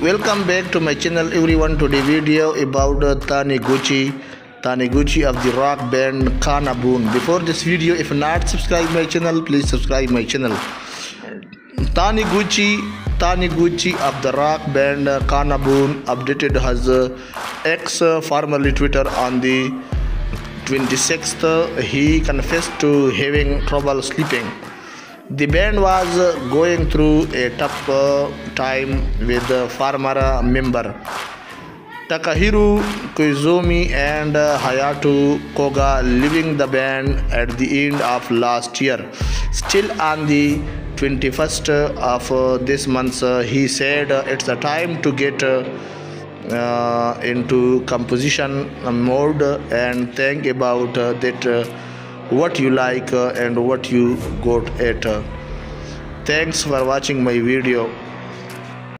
welcome back to my channel everyone. Today video about uh, Taniguchi Taniguchi of the rock band KANA-BOON before this video if not subscribe my channel please subscribe my channel. Taniguchi Taniguchi of the rock band uh, KANA-BOON updated his uh, X uh, formerly Twitter on the 26th uh, he confessed to having trouble sleeping the band was going through a tough uh, time with uh, former member Takahiro Koizumi and uh, Hayato Koga leaving the band at the end of last year. Still on the 21st of uh, this month, he said it's the time to get uh, into composition mode and think about that what you like uh, and what you got at. Uh, thanks for watching my video.